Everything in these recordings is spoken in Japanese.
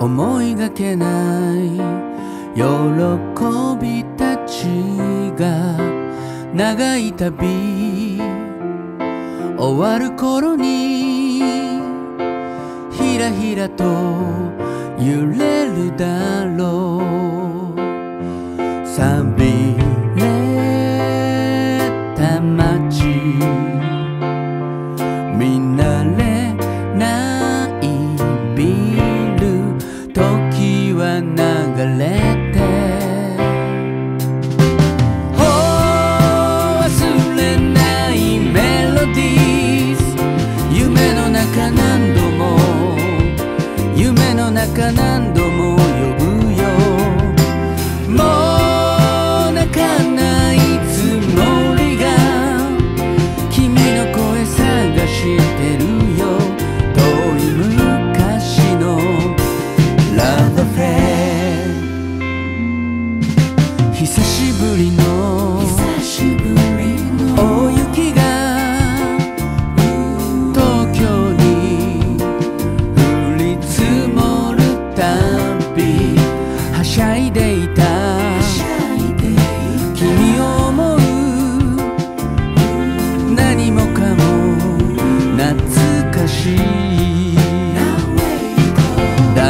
思いがけない。喜びたちが長い旅。終わる頃にひらひらと揺れるだろう。夢の中何度も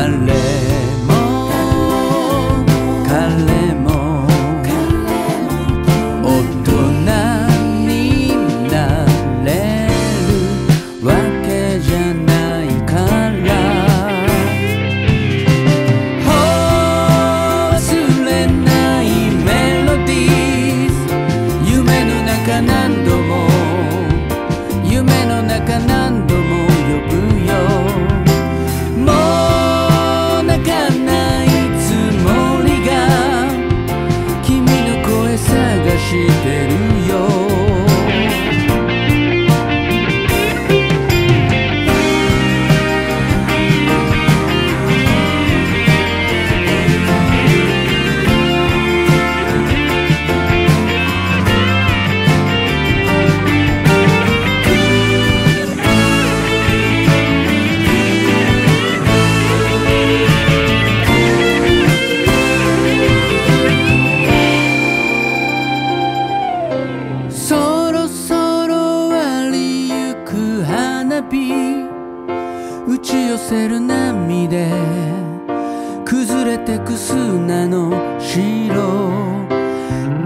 al 打ち寄せる波で崩れてく砂の城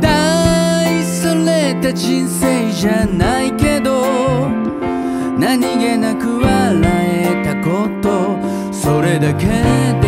大それた人生じゃないけど。何気なく笑えたこと。それだけで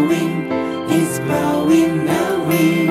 blowing, he's blowing the wind.